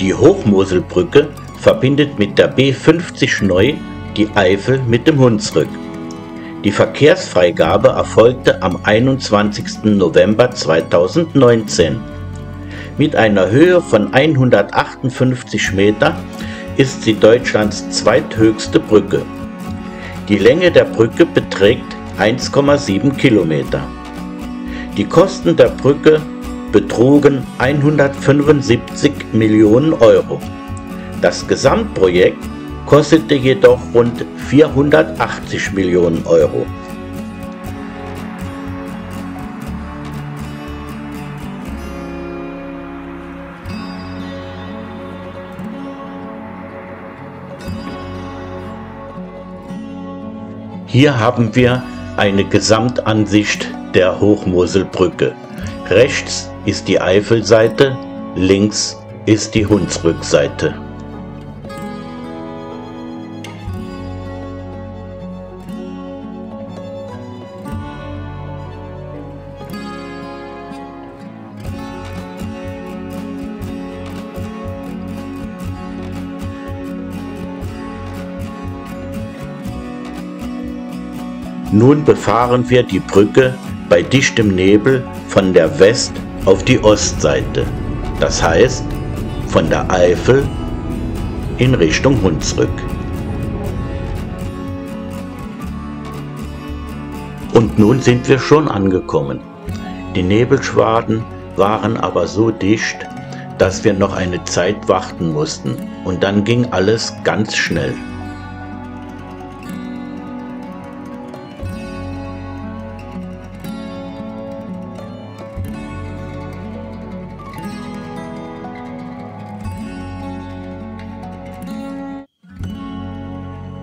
Die Hochmoselbrücke verbindet mit der B50 neu die Eifel mit dem Hunsrück. Die Verkehrsfreigabe erfolgte am 21. November 2019. Mit einer Höhe von 158 Meter ist sie Deutschlands zweithöchste Brücke. Die Länge der Brücke beträgt 1,7 Kilometer. Die Kosten der Brücke betrugen 175 Millionen Euro. Das Gesamtprojekt kostete jedoch rund 480 Millionen Euro. Hier haben wir eine Gesamtansicht der Hochmoselbrücke. Rechts ist die Eifelseite, links ist die Hunsrückseite. Nun befahren wir die Brücke bei dichtem Nebel von der West- auf die Ostseite, das heißt von der Eifel in Richtung Hunsrück. Und nun sind wir schon angekommen. Die Nebelschwaden waren aber so dicht, dass wir noch eine Zeit warten mussten und dann ging alles ganz schnell.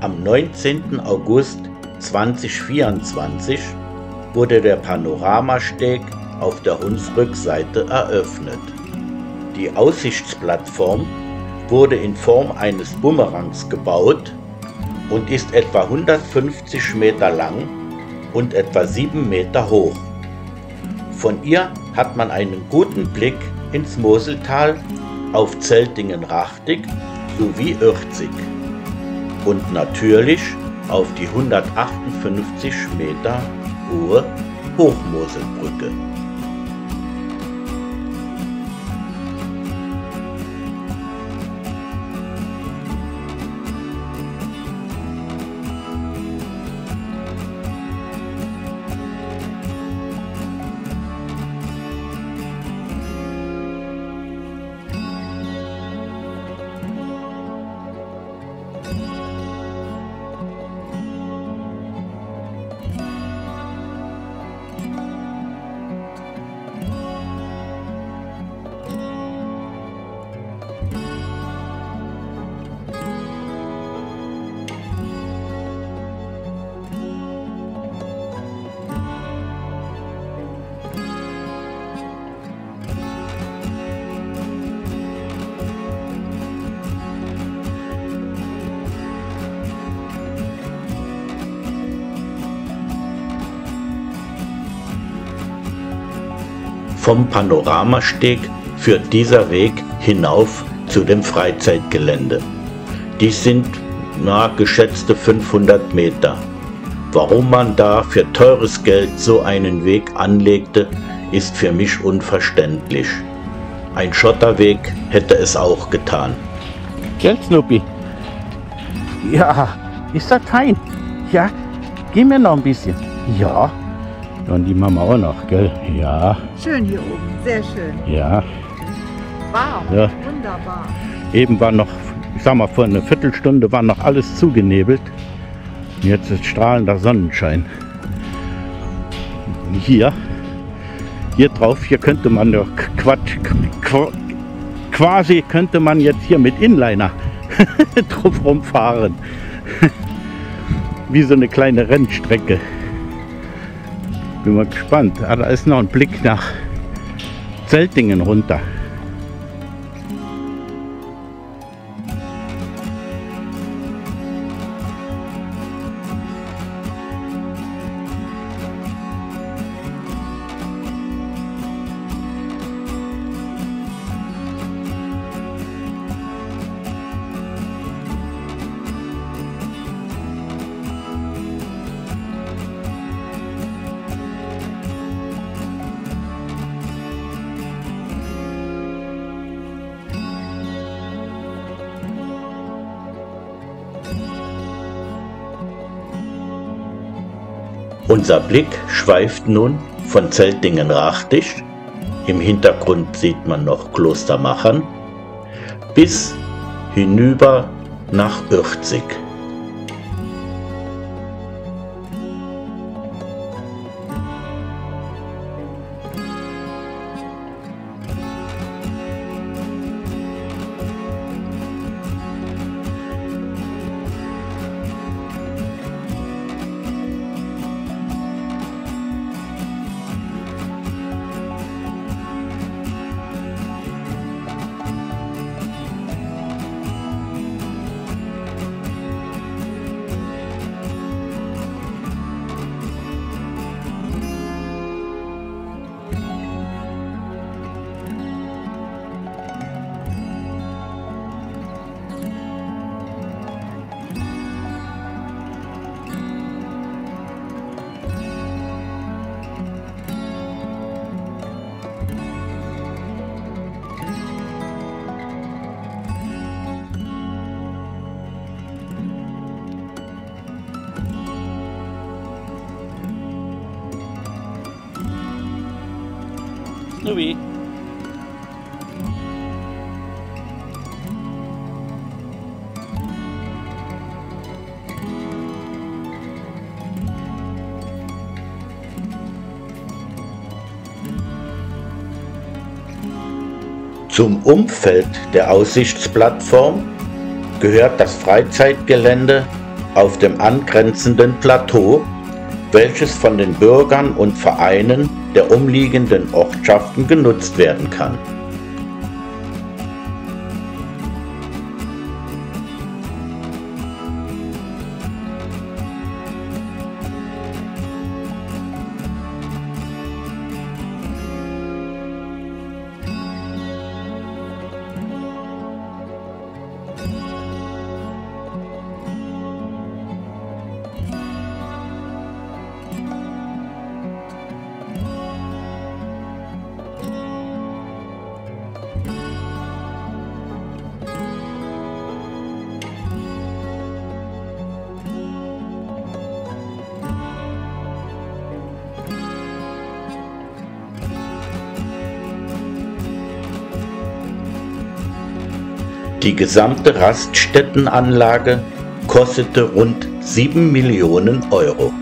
Am 19. August 2024 wurde der Panoramasteg auf der Hunsrückseite eröffnet. Die Aussichtsplattform wurde in Form eines Bumerangs gebaut und ist etwa 150 Meter lang und etwa 7 Meter hoch. Von ihr hat man einen guten Blick ins Moseltal auf Zeltingen-Rachtig sowie Örzig und natürlich auf die 158 Meter hohe Hochmoselbrücke. Vom Panoramasteg führt dieser Weg hinauf zu dem Freizeitgelände. Dies sind na geschätzte 500 Meter. Warum man da für teures Geld so einen Weg anlegte, ist für mich unverständlich. Ein Schotterweg hätte es auch getan. Gell, Snoopy? Ja, ist das fein? Ja, gib mir noch ein bisschen. Ja, und die Mama auch noch, gell? Ja. Schön hier oben, sehr schön. Ja. Warm, Ja. wunderbar. Eben war noch, ich sag mal, vor einer Viertelstunde war noch alles zugenebelt. Jetzt ist strahlender Sonnenschein. Hier, hier drauf, hier könnte man doch Quatsch, qu- quasi könnte man jetzt hier mit Inliner drauf rumfahren. Wie so eine kleine Rennstrecke. Bin mal gespannt. Ah, da ist noch ein Blick nach Zeltingen runter. Unser Blick schweift nun von Zeltingen-Rachtisch, im Hintergrund sieht man noch Klostermachern, bis hinüber nach Ürzig. Snoopy. Zum Umfeld der Aussichtsplattform gehört das Freizeitgelände auf dem angrenzenden Plateau, welches von den Bürgern und Vereinen der umliegenden Ortschaften genutzt werden kann. Die gesamte Raststättenanlage kostete rund 7 Millionen Euro.